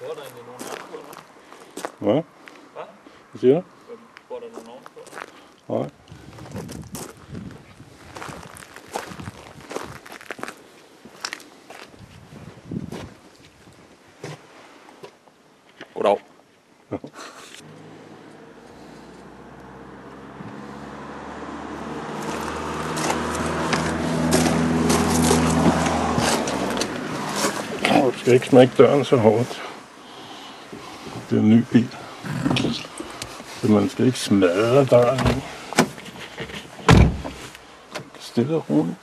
Bor der egentlig nogen ovenpå nu? Hvad? Hvad? Hvad siger du? Bor der nogen ovenpå? Nej. Goddag. Du skal ikke smække døren så hårdt. Det er en ny bil. Så man skal ikke smadre døren. ikke? Stille og roligt.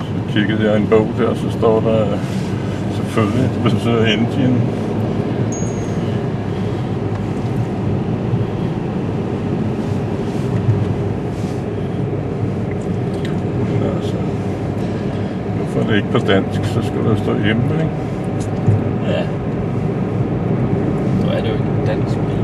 Så kiggede jeg en bog der, så står der selvfølgelig, det betyder engine. Altså, hvorfor er det ikke på dansk, så skal der stå hjemme, ikke? Ja. Nu er det jo ikke en dansk bil.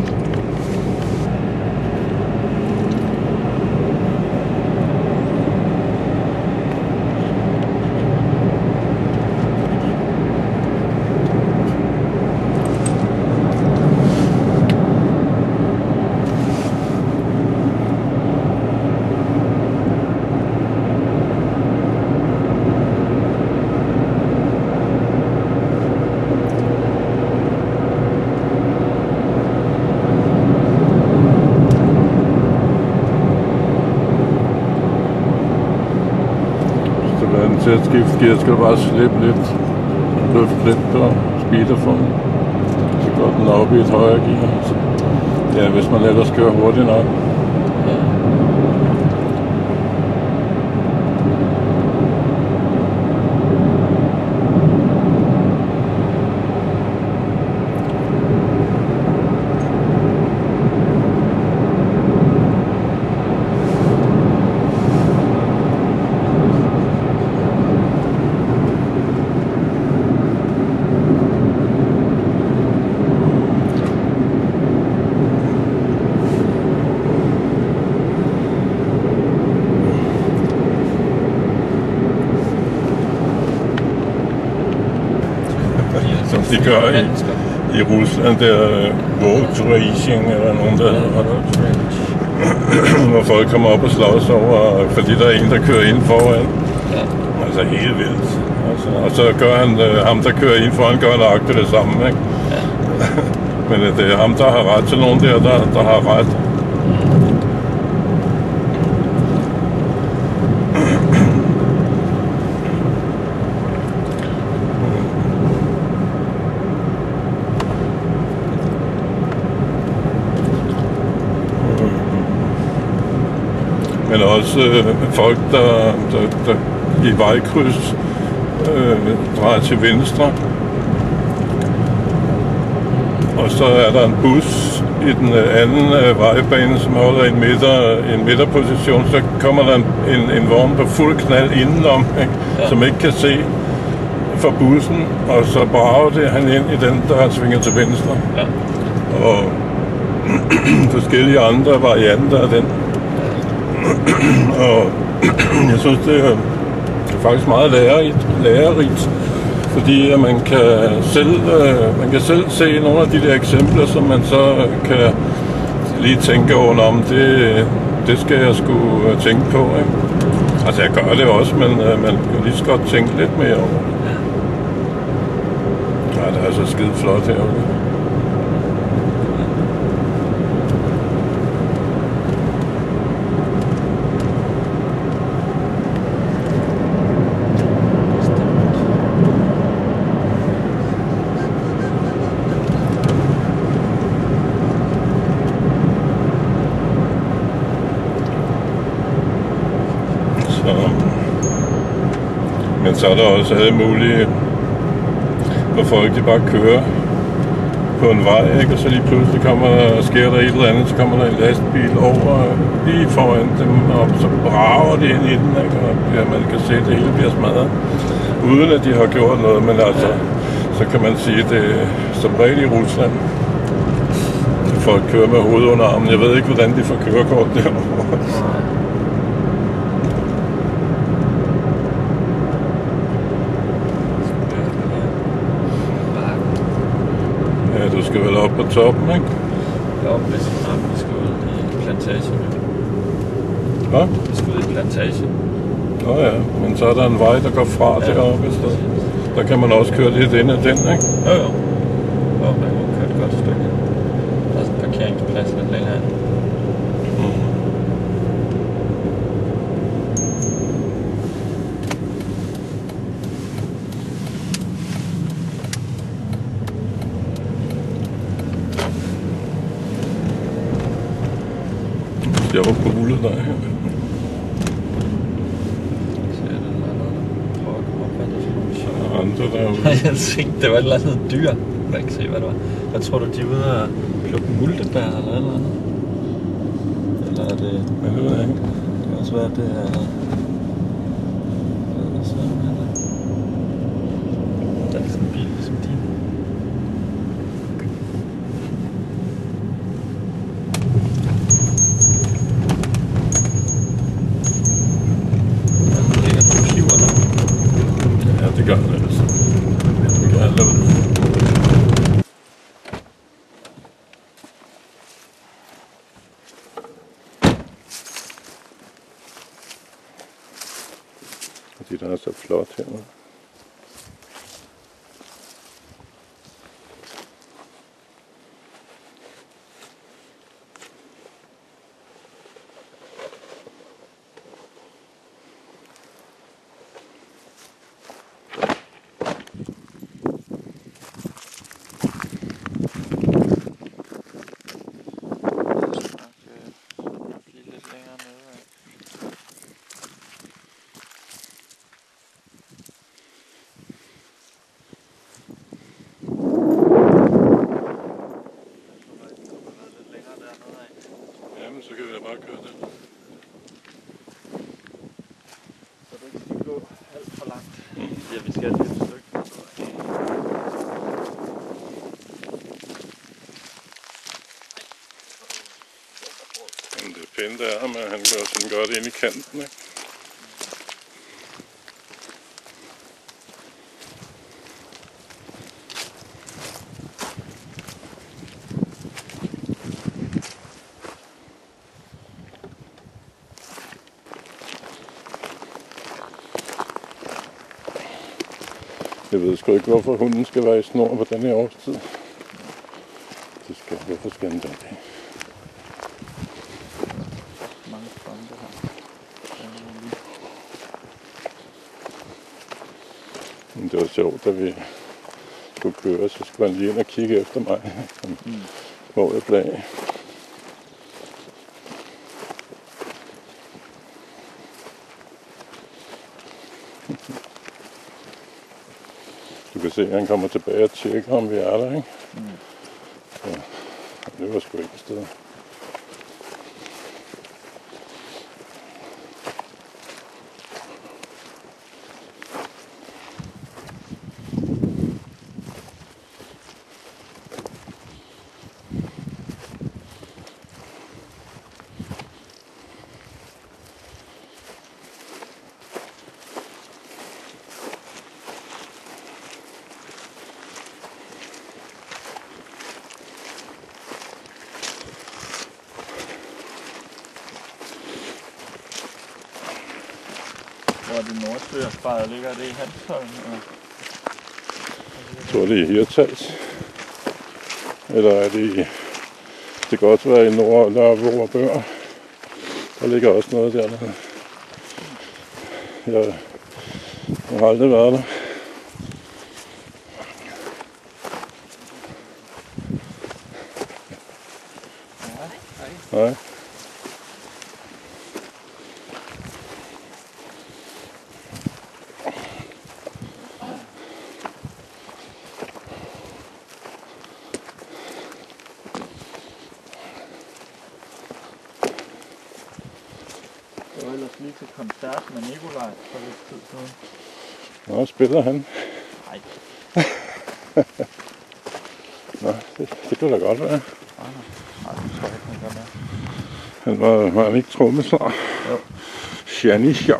Hvis du vil skifte gear, skal du bare slippe lidt, løfte lidt på speeder. Så går den op i et højere gear. Så, ja, hvis man ellers kører hurtigt nok. Ja. Som de gør i, i Rusland, der World Racing, eller nogen der hedder hvor folk kommer op og slås over, fordi der er en, der kører ind foran. Ja. Altså helt vildt. Altså, og så gør han, øh, ham der kører ind foran, gør nøjagtigt det samme, ikke? Ja. Men øh, det er ham, der har ret til nogen der, der, der har ret. Men også øh, folk, der, der, der i vejkryds øh, drejer til venstre. Og så er der en bus i den øh, anden øh, vejbane, som holder en, midter, en midterposition. Så kommer der en, en, en vogn på fuld knald indenom, ikke? Ja. som ikke kan se for bussen. Og så brager det han ind i den, der svinger til venstre. Ja. Og forskellige andre varianter af den. og jeg synes, det er, det er faktisk meget lærerigt, lærerigt fordi at man kan selv, øh, man kan selv se nogle af de der eksempler, som man så øh, kan lige tænke over, om det, det skal jeg skulle øh, tænke på. Ikke? Altså jeg gør det også, men øh, man kan lige så godt tænke lidt mere over det. Ja, det er så skide flot herude. Så. Men så er der også alle mulige, hvor folk de bare kører på en vej, ikke? og så lige pludselig kommer der, sker der et eller andet, så kommer der en lastbil over lige foran dem, og så brager de ind i den, ikke? og ja, man kan se, at det hele bliver smadret, uden at de har gjort noget, men altså, så kan man sige, at det er som regel i Rusland. Folk kører med hovedet under armen. Jeg ved ikke, hvordan de får kørekort derovre. Ja, du skal vel op på toppen, ikke? Jo, hvis nej, vi skal ud i plantagen. Ja. Vi skal ud i plantagen. Nå ja, men så er der en vej, der går fra ja. deroppe i stedet. Der kan man også køre lidt ind ad den, ikke? Jo, jo. Jo, man kan køre et godt stykke. Der er sådan en parkeringsplads lidt længere ind. Jeg var på Ulle der her. Så er der noget, der prøver at komme op, hvad det er for nogle sjove. Andre derude. Jeg tænkte, det var et eller andet dyr. Jeg kan ikke se, hvad det var. Hvad tror du, de er ude og plukke multebær eller eller andet? Eller er det... Men det ved jeg ikke. Det kan også være, at det er... Hvad er det så? Hvad det? Der er sådan en bil ligesom din. Ja, den ligger på kiver der. Ja, det gør det altså. Det gør det. Fordi der er så flot her. Jamen, så kan vi da bare køre den. Så du ikke skal gå alt for langt. Ja, vi skal et lille stykke. Men det der er, at han gør sådan godt ind i kanten, ikke? Jeg ved sgu ikke, hvorfor hunden skal være i snor på den her årstid. Det skal, hvorfor skal den da det? Var sjovt, da vi skulle køre, så skulle han lige ind og kigge efter mig, Mm. hvor jeg blev af. Du kan se, at han kommer tilbage og tjekker, om vi er der, ikke? Mm. Så, det var sgu ikke et sted. Hvor er det ligger? Det i Hanstholm? Ja. Jeg tror, det er i Hirtals. Eller er det i... Det kan også være i Nord- Nørrebro og Bør. Der ligger også noget dernede. Jeg, jeg har aldrig været der. Nej. Jeg var ellers lige til koncert med Nikolaj for lidt tid siden. Nå, spiller han. Nej. Nå, det, det kunne da godt være. Nej, det tror jeg ikke, man gør med. Han var, var han ikke trommeslager? Jo. Janis, ja.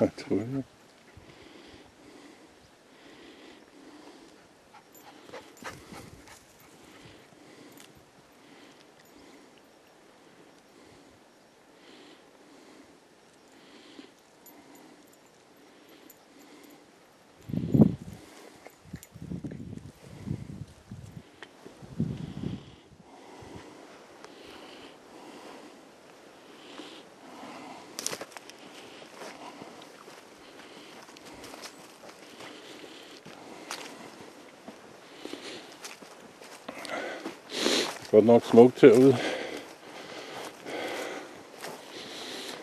Jeg tror Godt nok smukt herude.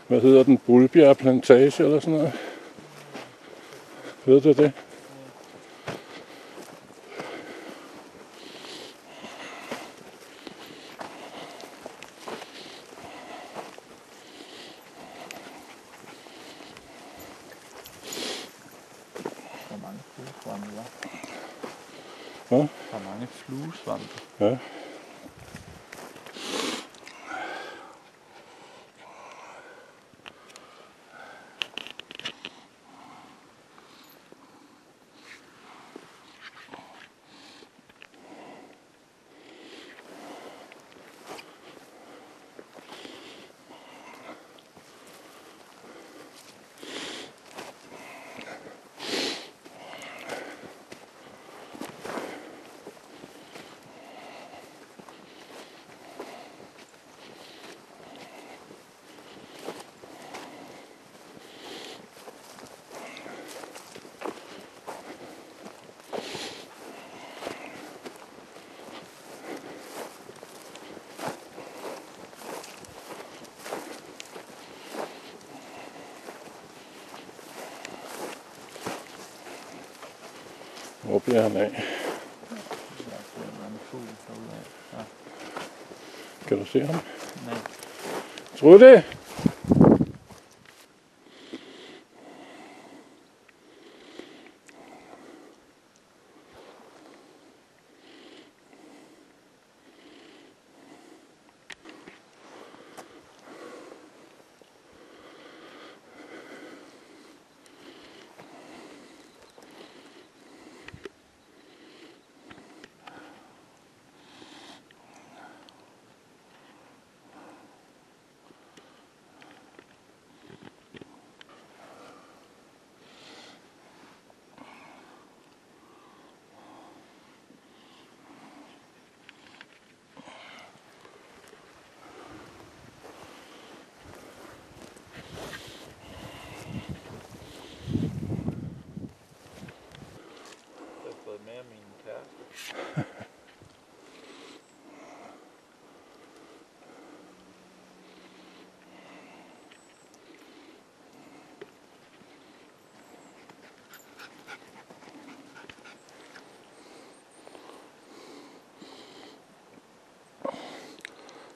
Hvad hedder den? Bulbjerg Plantage eller sådan noget? Ved du det? Hvor mange fluesvampe var? Hvor mange fluesvampe? Ja. Hvor bliver han af? Kan du se ham? Nej. Tror du det?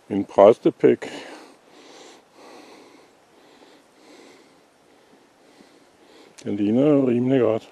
En præstepæk. Den ligner jo rimelig godt.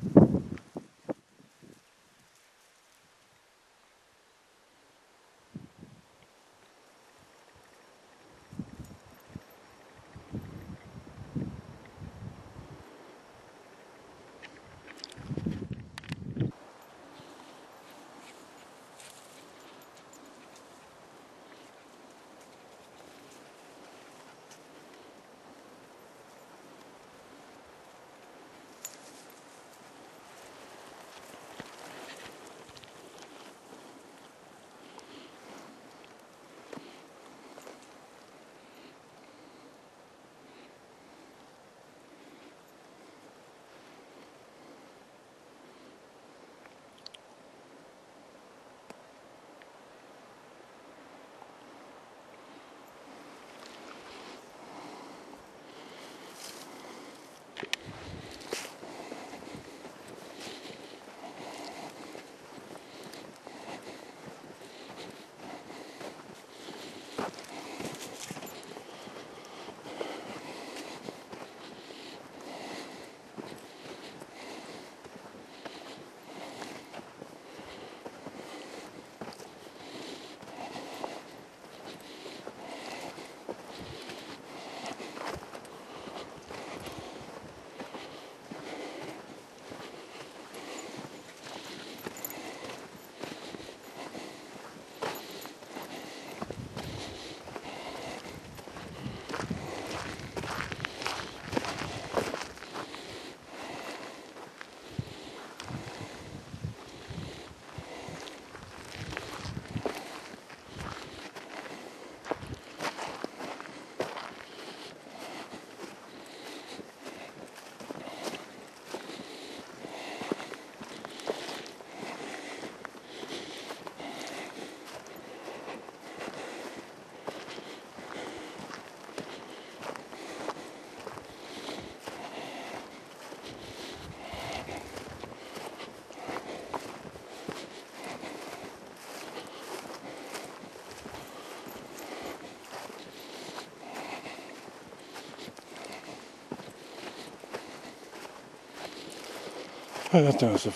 Ja, det er så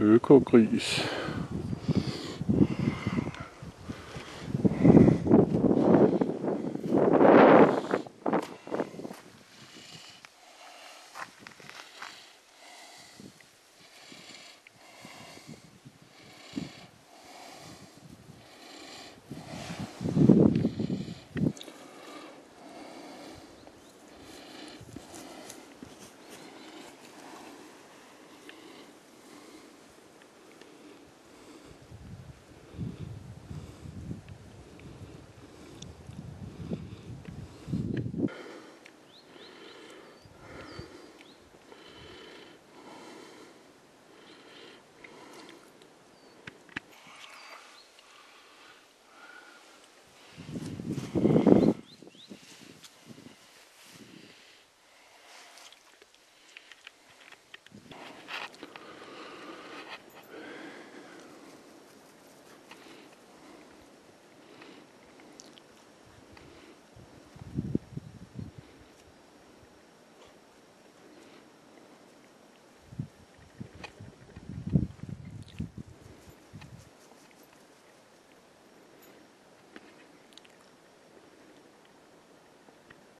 Økogris.